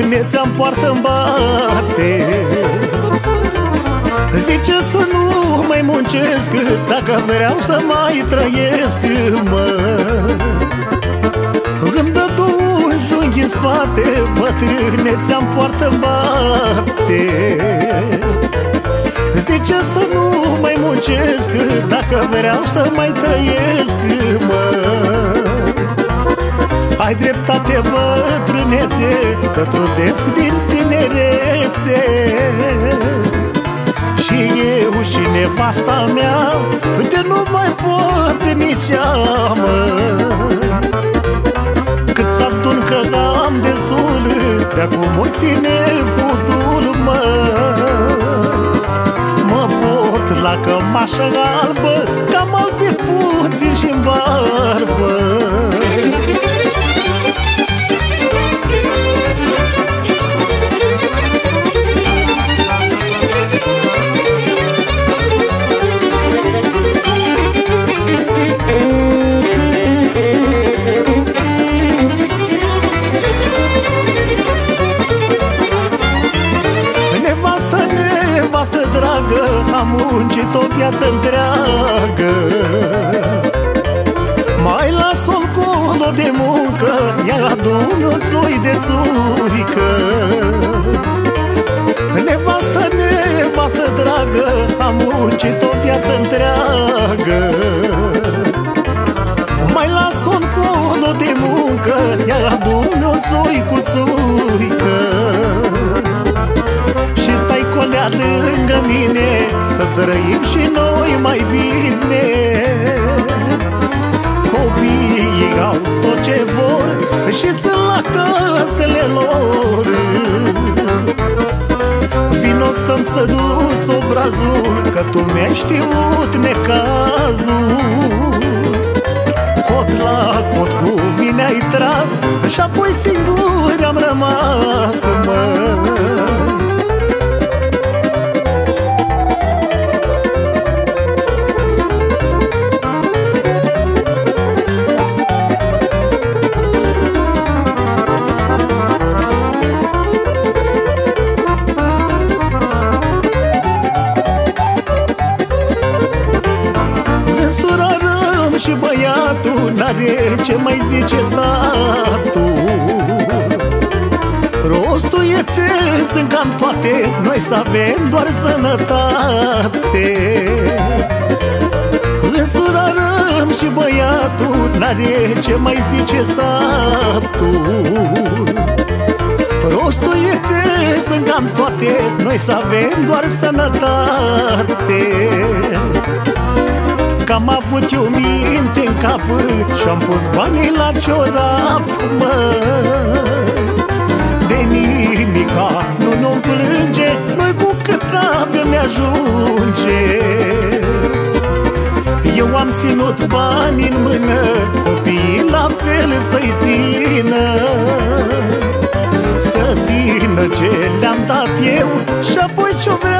bătrânețea am poartă în bate. Zice să nu mai muncesc Dacă vreau să mai trăiesc, mă. Îmi dă tu un junghi în spate Bătrânețea am poartă în bate. Zice să nu mai muncesc Dacă vreau să mai trăiesc, mă ai dreptate, bătrânețe Că trudesc din tinerețe. Și eu și nevasta mea Uite, nu mai pot nici amă Cât să adun că am destul De acum o ține fudul, mă. Mă port la cămașă albă Că am albit puțin și-n barbă dragă Am muncit o viață întreagă. Mai las un colo de muncă Iar adun o țoi de țurică Nevastă, nevastă dragă Am muncit o viață întreagă. Mai las un colo de muncă Iar adun o țoi cu țurică colea lângă mine Să trăim și noi mai bine. Copiii au tot ce vor Și sunt la casele lor. Vino să-mi săduți obrazul Că tu mi-ai știut necazul. Cot la cot cu mine ai tras Și apoi singur am rămas, măi și băiatul N-are ce mai zice satul? Rostul e te, sunt cam toate Noi să avem doar sănătate. Însurarăm și băiatul N-are ce mai zice satul? Rostul e te, sunt cam toate Noi să avem doar sănătate Că am avut eu minte în cap Și-am pus banii la ciorap, mă. De nimica nu ne plânge Noi cu cât avem ajunge Eu am ținut bani în mână Copiii la fel să-i țină. Să țină ce le-am dat eu Și apoi ce-o vrea Dumnezeu